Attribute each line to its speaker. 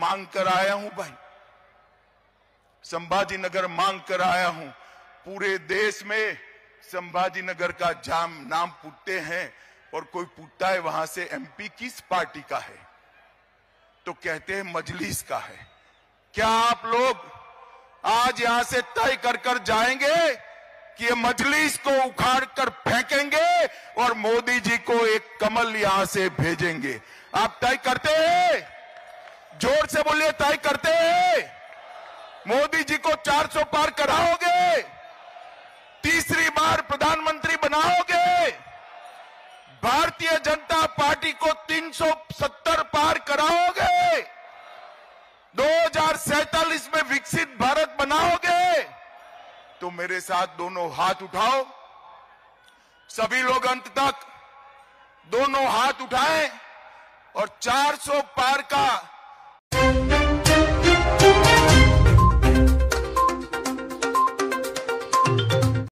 Speaker 1: मांग कर आया हूँ भाई। संभाजी नगर मांग कर आया हूँ। पूरे देश में संभाजी नगर का जाम नाम पूछते हैं और कोई पूछता है वहाँ से एमपी किस पार्टी का है? तो कहते हैं मजलिस का है। क्या आप लोग आज यहाँ से तय कर कर जाएँगे कि ये मजलिस को उखाड़ कर फेंकेंगे और मोदी जी को एक कमल यहाँ से भेजेंगे? आप तय करते हैं? ज़ोर से बोलिए, तय करते हैं। मोदी जी को 400 पार कराओगे। तीसरी बार प्रधानमंत्री बनाओगे। भारतीय जनता पार्टी को 370 पार कराओगे। 2047 में विकसित भारत बनाओगे। तो मेरे साथ दोनों हाथ उठाओ। सभी लोग अंत तक दोनों हाथ उठाएँ और 400 पार का